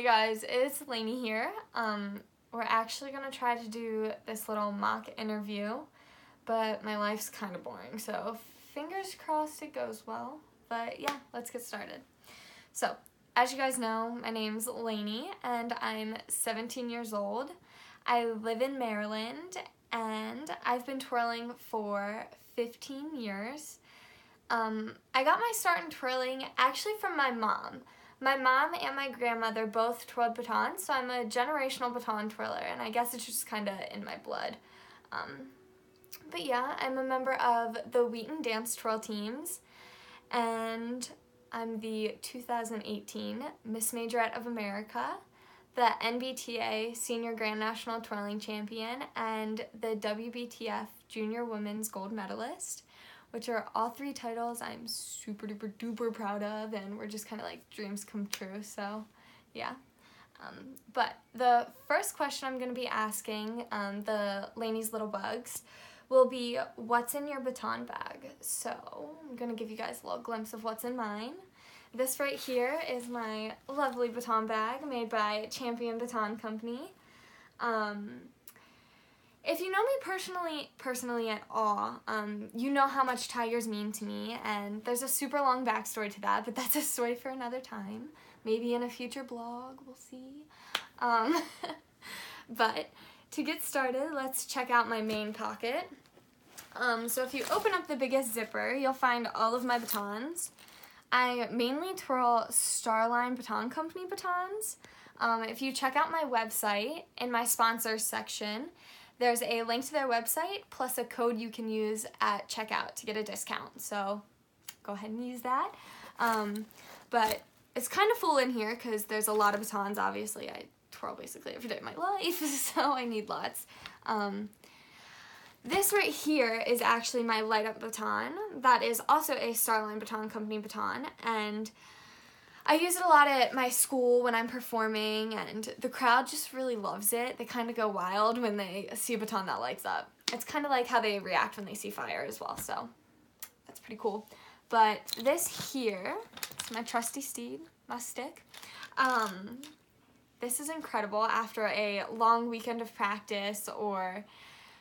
Hey guys, it's Laney here. Um, we're actually gonna try to do this little mock interview, but my life's kind of boring, so fingers crossed it goes well. But yeah, let's get started. So, as you guys know, my name's Laney and I'm 17 years old. I live in Maryland and I've been twirling for 15 years. Um, I got my start in twirling actually from my mom. My mom and my grandmother both twirled batons, so I'm a generational baton twirler, and I guess it's just kind of in my blood. Um, but yeah, I'm a member of the Wheaton Dance Twirl teams, and I'm the 2018 Miss Majorette of America, the NBTA Senior Grand National Twirling Champion, and the WBTF Junior Women's Gold Medalist which are all three titles I'm super duper duper proud of, and we're just kind of like dreams come true. So, yeah. Um, but the first question I'm going to be asking um, the Laney's Little Bugs will be what's in your baton bag? So, I'm going to give you guys a little glimpse of what's in mine. This right here is my lovely baton bag made by Champion Baton Company. Um, if you know me personally personally at all, um, you know how much tigers mean to me, and there's a super long backstory to that, but that's a story for another time. Maybe in a future blog, we'll see. Um, but to get started, let's check out my main pocket. Um, so if you open up the biggest zipper, you'll find all of my batons. I mainly twirl Starline Baton Company batons. Um, if you check out my website in my sponsors section, there's a link to their website plus a code you can use at checkout to get a discount. So go ahead and use that. Um, but it's kind of full in here because there's a lot of batons. Obviously, I twirl basically every day of my life, so I need lots. Um, this right here is actually my light up baton. That is also a Starline Baton Company baton, and I use it a lot at my school when I'm performing, and the crowd just really loves it. They kind of go wild when they see a baton that lights up. It's kind of like how they react when they see fire as well, so that's pretty cool. But this here, is my trusty steed, my stick. Um, this is incredible after a long weekend of practice or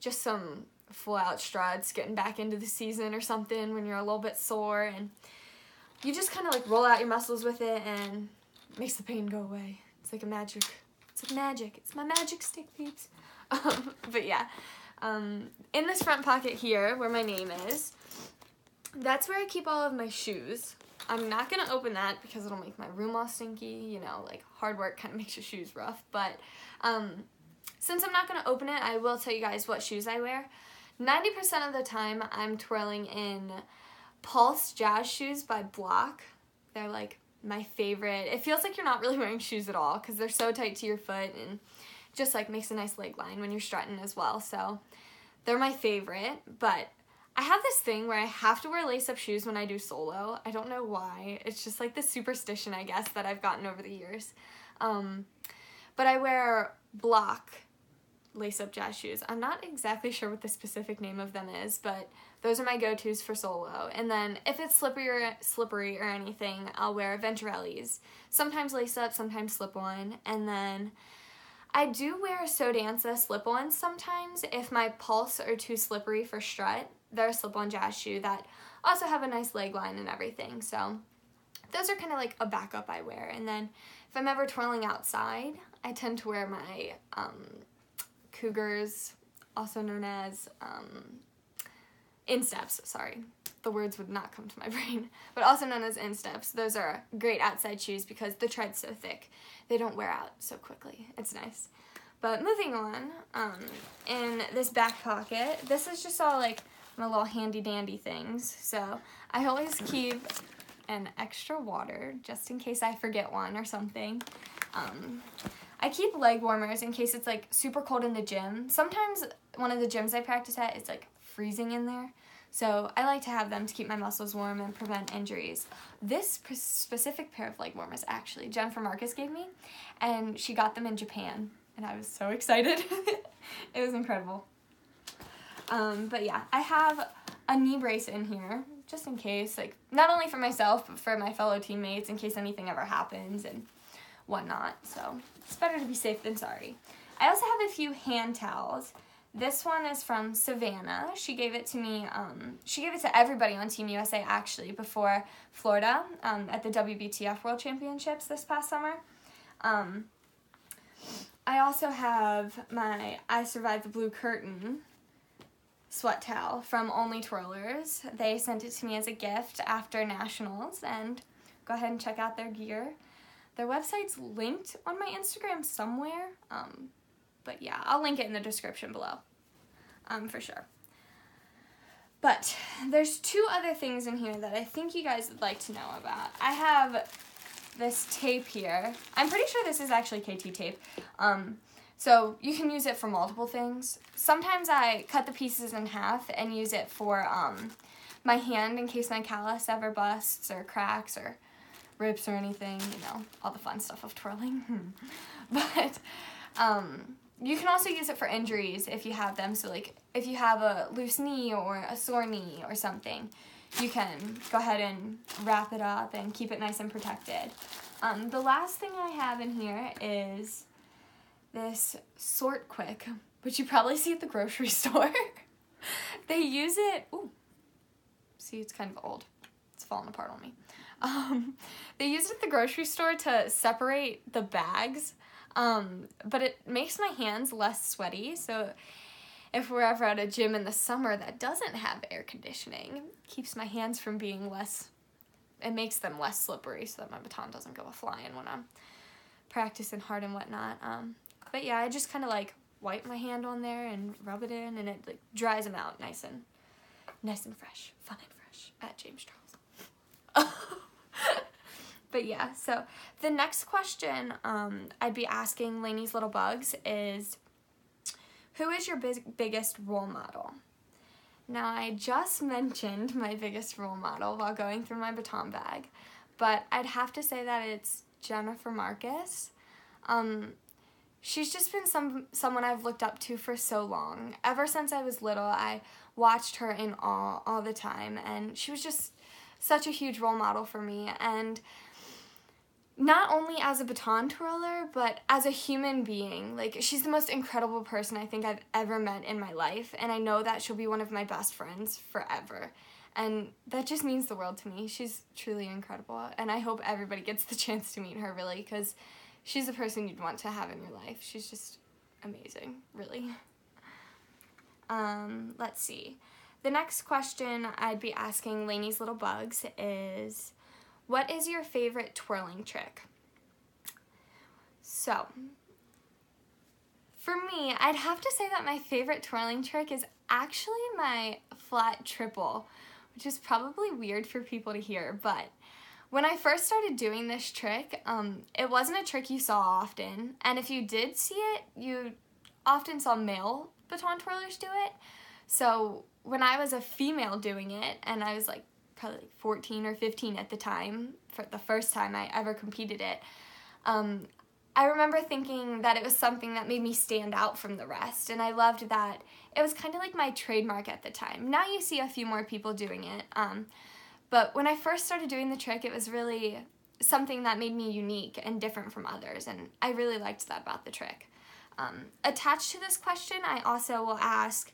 just some full out struts, getting back into the season or something when you're a little bit sore and you just kind of like roll out your muscles with it and it makes the pain go away. It's like a magic. It's like magic. It's my magic stick, peeps. Um, but yeah, um, in this front pocket here, where my name is, that's where I keep all of my shoes. I'm not gonna open that because it'll make my room all stinky. You know, like hard work kind of makes your shoes rough. But um, since I'm not gonna open it, I will tell you guys what shoes I wear. 90% of the time, I'm twirling in Pulse Jazz Shoes by Bloch. They're like my favorite. It feels like you're not really wearing shoes at all because they're so tight to your foot and just like makes a nice leg line when you're strutting as well. So they're my favorite, but I have this thing where I have to wear lace up shoes when I do solo. I don't know why. It's just like the superstition, I guess, that I've gotten over the years. Um, but I wear Bloch lace up jazz shoes. I'm not exactly sure what the specific name of them is, but those are my go-tos for solo. And then if it's slippery or slippery or anything, I'll wear Venturellis. Sometimes lace up, sometimes slip on. And then I do wear So Danca slip-ons sometimes if my pulse are too slippery for strut. They're a slip-on jazz shoe that also have a nice leg line and everything. So those are kind of like a backup I wear. And then if I'm ever twirling outside, I tend to wear my um, cougars, also known as um, insteps, sorry. The words would not come to my brain, but also known as insteps. Those are great outside shoes because the tread's so thick. They don't wear out so quickly. It's nice. But moving on, um, in this back pocket, this is just all like my little handy dandy things. So I always keep an extra water just in case I forget one or something. Um, I keep leg warmers in case it's like super cold in the gym. Sometimes one of the gyms I practice at is like freezing in there. So I like to have them to keep my muscles warm and prevent injuries. This specific pair of leg warmers actually Jennifer Marcus gave me and she got them in Japan and I was so excited. it was incredible. Um, but yeah, I have a knee brace in here just in case, like not only for myself but for my fellow teammates in case anything ever happens and whatnot. So it's better to be safe than sorry. I also have a few hand towels. This one is from Savannah. She gave it to me, um, she gave it to everybody on Team USA actually before Florida um, at the WBTF World Championships this past summer. Um, I also have my I Survived the Blue Curtain sweat towel from Only Twirlers. They sent it to me as a gift after nationals, and go ahead and check out their gear. Their website's linked on my Instagram somewhere, um, but yeah, I'll link it in the description below, um, for sure. But there's two other things in here that I think you guys would like to know about. I have this tape here. I'm pretty sure this is actually KT tape. Um, so you can use it for multiple things. Sometimes I cut the pieces in half and use it for um, my hand in case my callus ever busts or cracks or rips or anything, you know, all the fun stuff of twirling. but um, you can also use it for injuries if you have them. So like if you have a loose knee or a sore knee or something, you can go ahead and wrap it up and keep it nice and protected. Um, the last thing I have in here is this SortKwik, which you probably see at the grocery store. they use it. Ooh, see, it's kind of old. It's falling apart on me. Um, they use it at the grocery store to separate the bags, um, but it makes my hands less sweaty. So if we're ever at a gym in the summer that doesn't have air conditioning, keeps my hands from being less. It makes them less slippery so that my baton doesn't go flying when I'm practicing hard and whatnot. Um, but yeah, I just kind of like wipe my hand on there and rub it in, and it like dries them out nice and nice and fresh, fun and fresh at James Charles. but yeah, so the next question um, I'd be asking Laney's Little Bugs is, who is your big, biggest role model? Now, I just mentioned my biggest role model while going through my baton bag, but I'd have to say that it's Jennifer Marcus. Um, she's just been some someone I've looked up to for so long. Ever since I was little, I watched her in awe all the time and she was just such a huge role model for me and not only as a baton twirler, but as a human being. Like, she's the most incredible person I think I've ever met in my life, and I know that she'll be one of my best friends forever. And that just means the world to me. She's truly incredible, and I hope everybody gets the chance to meet her, really, because she's the person you'd want to have in your life. She's just amazing, really. Um, let's see. The next question I'd be asking Laney's Little Bugs is What is your favorite twirling trick? So, for me, I'd have to say that my favorite twirling trick is actually my flat triple, which is probably weird for people to hear, but when I first started doing this trick, um, it wasn't a trick you saw often, and if you did see it, you often saw male baton twirlers do it. So when I was a female doing it, and I was like probably 14 or 15 at the time, for the first time I ever competed it, um, I remember thinking that it was something that made me stand out from the rest, and I loved that it was kind of like my trademark at the time. Now you see a few more people doing it. Um, but when I first started doing the trick, it was really something that made me unique and different from others, and I really liked that about the trick. Um, attached to this question, I also will ask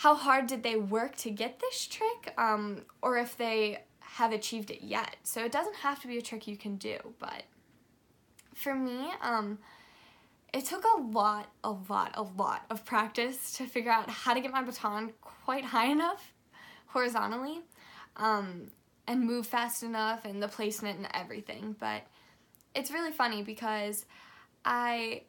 how hard did they work to get this trick, um, or if they have achieved it yet. So it doesn't have to be a trick you can do, but for me, um, it took a lot, a lot, a lot of practice to figure out how to get my baton quite high enough horizontally um, and move fast enough and the placement and everything. But it's really funny because I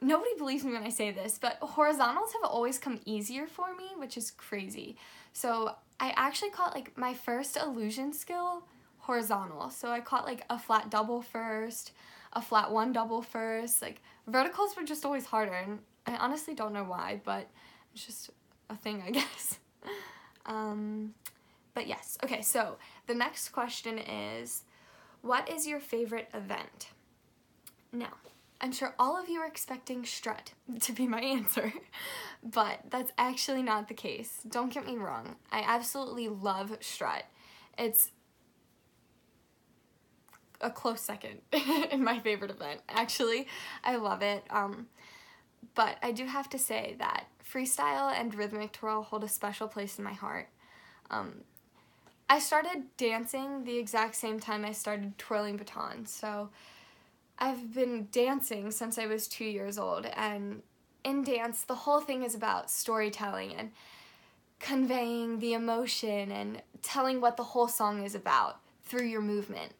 nobody believes me when I say this, but horizontals have always come easier for me, which is crazy. So I actually caught like my first illusion skill horizontal. So I caught like a flat double first, a flat one double first. Like verticals were just always harder, and I honestly don't know why, but it's just a thing, I guess. um, but yes, okay, so the next question is What is your favorite event? I'm sure all of you are expecting strut to be my answer, but that's actually not the case. Don't get me wrong, I absolutely love strut. It's a close second in my favorite event. Actually, I love it. Um, but I do have to say that freestyle and rhythmic twirl hold a special place in my heart. Um, I started dancing the exact same time I started twirling batons, so I've been dancing since I was two years old, and in dance, the whole thing is about storytelling and conveying the emotion and telling what the whole song is about through your movement.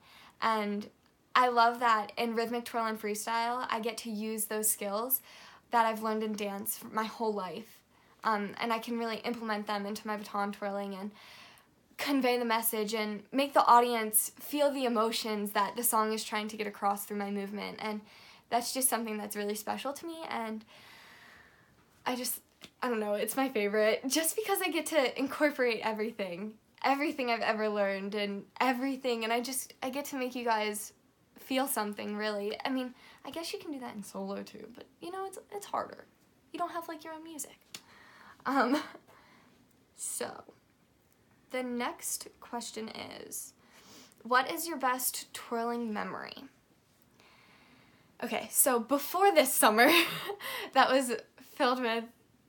And I love that in rhythmic twirl and freestyle, I get to use those skills that I've learned in dance my whole life. Um, and I can really implement them into my baton twirling and convey the message and make the audience feel the emotions that the song is trying to get across through my movement. And that's just something that's really special to me. And I just, I don't know, it's my favorite just because I get to incorporate everything, everything I've ever learned and everything. And I just, I get to make you guys feel something really. I mean, I guess you can do that in solo too, but you know, it's, it's harder. You don't have like your own music. Um, so the next question is What is your best twirling memory? Okay, so before this summer, that was filled with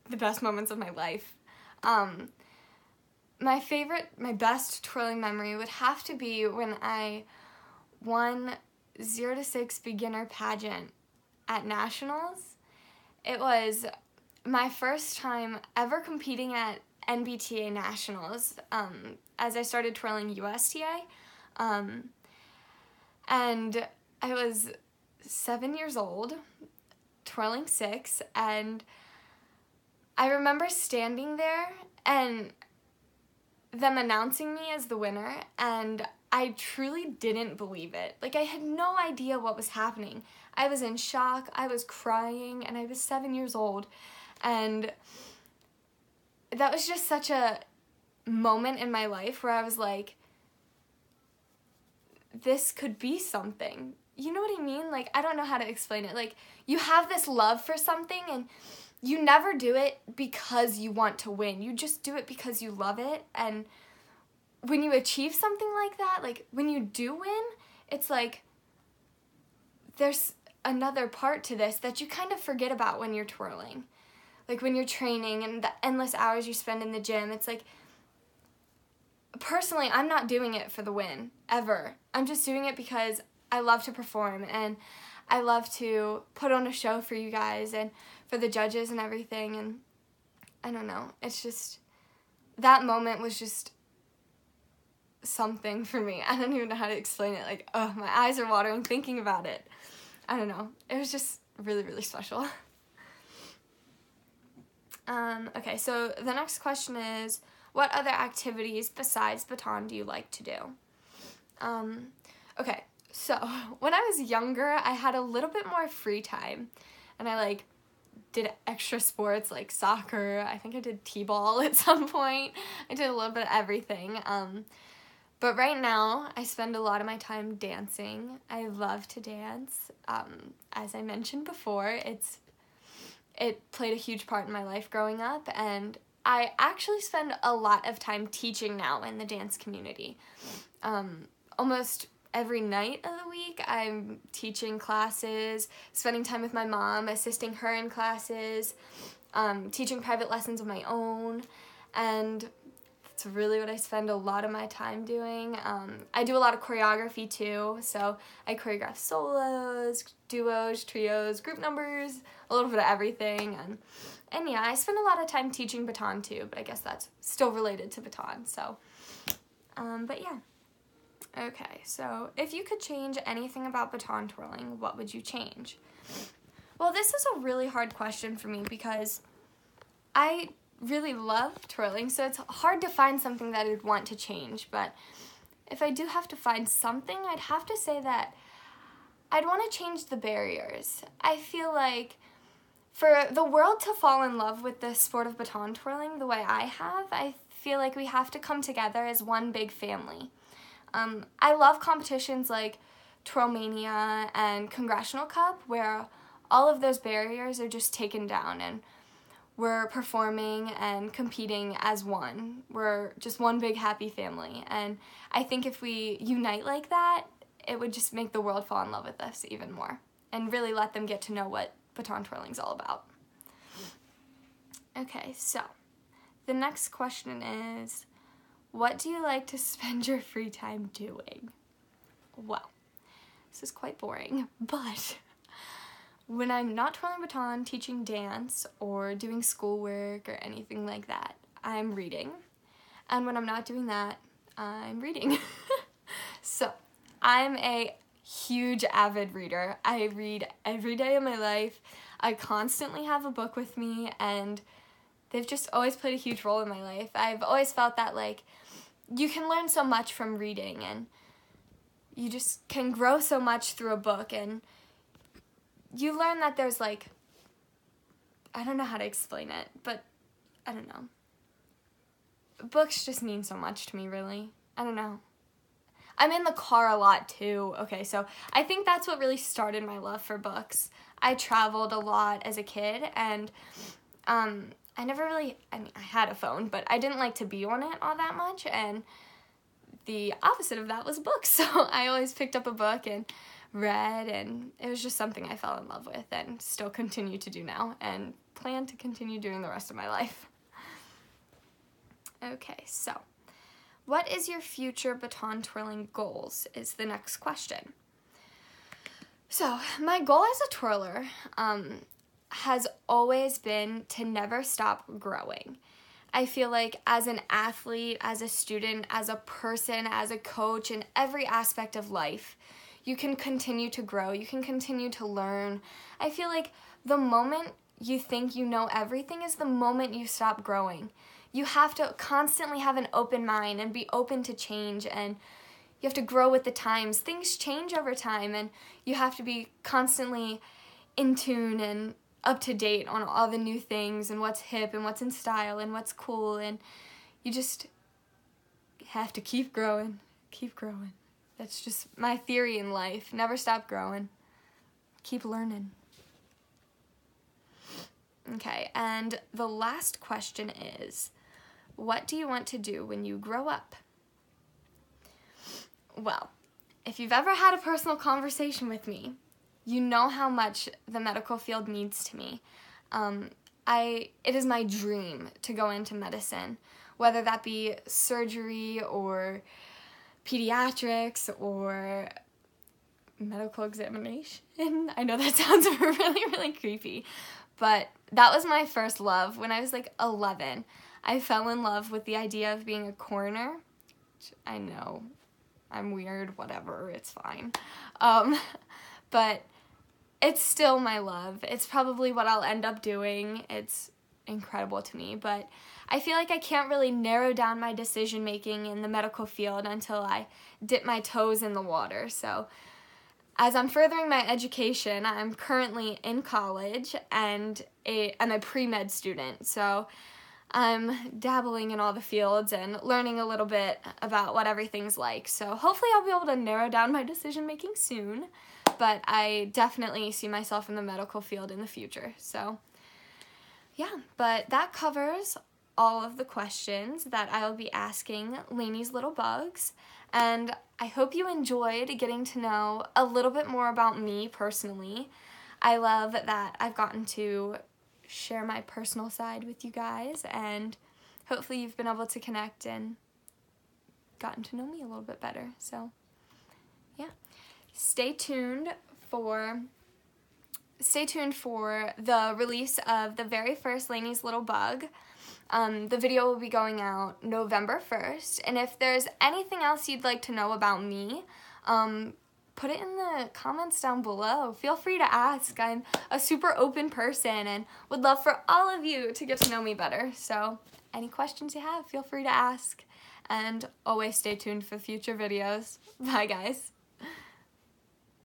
the best moments of my life. Um, my favorite, my best twirling memory would have to be when I won 0 to 6 beginner pageant at nationals. It was my first time ever competing at NBTA Nationals um, as I started twirling USTA. Um, and I was seven years old, twirling six, and I remember standing there and them announcing me as the winner, and I truly didn't believe it. Like, I had no idea what was happening. I was in shock, I was crying, and I was seven years old. And that was just such a moment in my life where I was like, this could be something. You know what I mean? Like, I don't know how to explain it. Like, you have this love for something and you never do it because you want to win. You just do it because you love it. And when you achieve something like that, like when you do win, it's like there's another part to this that you kind of forget about when you're twirling like when you're training and the endless hours you spend in the gym, it's like personally, I'm not doing it for the win ever. I'm just doing it because I love to perform and I love to put on a show for you guys and for the judges and everything and I don't know. It's just that moment was just something for me. I don't even know how to explain it. Like, oh, my eyes are watering thinking about it. I don't know. It was just really, really special. Um, okay, so the next question is what other activities besides baton do you like to do? Um, okay, so when I was younger, I had a little bit more free time and I like did extra sports like soccer. I think I did t-ball at some point. I did a little bit of everything. Um, but right now, I spend a lot of my time dancing. I love to dance. Um, as I mentioned before, it's it played a huge part in my life growing up and I actually spend a lot of time teaching now in the dance community. Um, almost every night of the week, I'm teaching classes, spending time with my mom, assisting her in classes, um, teaching private lessons of my own, and it's really what I spend a lot of my time doing. Um, I do a lot of choreography too, so I choreograph solos, duos, trios, group numbers, a little bit of everything, and and yeah, I spend a lot of time teaching baton too, but I guess that's still related to baton. So, um, but yeah. Okay, so if you could change anything about baton twirling, what would you change? Well, this is a really hard question for me because I really love twirling, so it's hard to find something that I'd want to change. But if I do have to find something, I'd have to say that I'd want to change the barriers. I feel like for the world to fall in love with the sport of baton twirling the way I have, I feel like we have to come together as one big family. Um, I love competitions like Twirlmania and Congressional Cup where all of those barriers are just taken down and we're performing and competing as one. We're just one big happy family. And I think if we unite like that, it would just make the world fall in love with us even more and really let them get to know what baton twirling's all about. Okay, so the next question is what do you like to spend your free time doing? Well, this is quite boring, but when I'm not twirling baton, teaching dance, or doing schoolwork or anything like that, I'm reading. And when I'm not doing that, I'm reading. so, I'm a huge avid reader. I read every day of my life. I constantly have a book with me, and they've just always played a huge role in my life. I've always felt that, like, you can learn so much from reading, and you just can grow so much through a book, and you learn that there's, like, I don't know how to explain it, but I don't know. Books just mean so much to me, really. I don't know. I'm in the car a lot too. Okay, so I think that's what really started my love for books. I traveled a lot as a kid and um, I never really, I mean, I had a phone, but I didn't like to be on it all that much. And the opposite of that was books. So I always picked up a book and read, and it was just something I fell in love with and still continue to do now and plan to continue doing the rest of my life. Okay, so what is your future baton twirling goals? Is the next question. So, my goal as a twirler um, has always been to never stop growing. I feel like as an athlete, as a student, as a person, as a coach, in every aspect of life, you can continue to grow, you can continue to learn. I feel like the moment you think you know everything is the moment you stop growing you have to constantly have an open mind and be open to change and you have to grow with the times. Things change over time and you have to be constantly in tune and up to date on all the new things and what's hip and what's in style and what's cool and you just have to keep growing, keep growing. That's just my theory in life. Never stop growing. Keep learning. Okay, and the last question is what do you want to do when you grow up? Well, if you've ever had a personal conversation with me, you know how much the medical field means to me. Um, I, it is my dream to go into medicine, whether that be surgery or pediatrics or medical examination. I know that sounds really, really creepy, but that was my first love when I was like 11. I fell in love with the idea of being a coroner. I know I'm weird, whatever, it's fine. Um, but it's still my love. It's probably what I'll end up doing. It's incredible to me, but I feel like I can't really narrow down my decision making in the medical field until I dip my toes in the water. So, as I'm furthering my education, I'm currently in college and a I'm a pre-med student. So, I'm dabbling in all the fields and learning a little bit about what everything's like. So hopefully I'll be able to narrow down my decision making soon, but I definitely see myself in the medical field in the future. So yeah, but that covers all of the questions that I'll be asking Laney's Little Bugs. And I hope you enjoyed getting to know a little bit more about me personally. I love that I've gotten to share my personal side with you guys and hopefully you've been able to connect and gotten to know me a little bit better. So, yeah. Stay tuned for stay tuned for the release of the very first Laney's Little Bug. Um, the video will be going out November 1st. And if there's anything else you'd like to know about me, um, put it in the comments down below. Feel free to ask. I'm a super open person and would love for all of you to get to know me better. So, any questions you have, feel free to ask. And always stay tuned for future videos. Bye, guys.